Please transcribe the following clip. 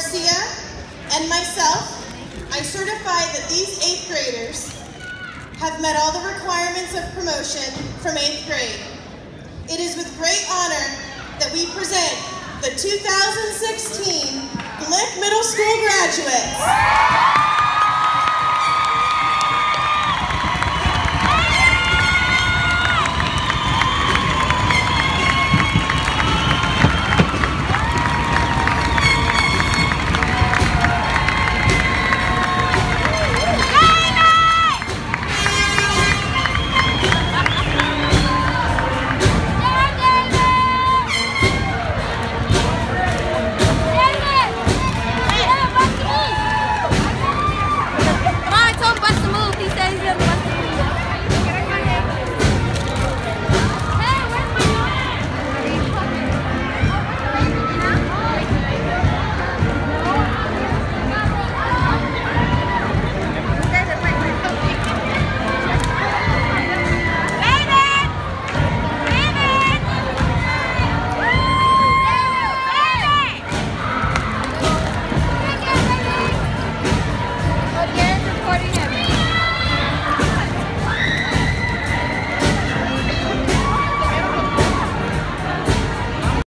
Garcia, and myself, I certify that these eighth graders have met all the requirements of promotion from eighth grade. It is with great honor that we present the 2016 Glick Middle School graduates.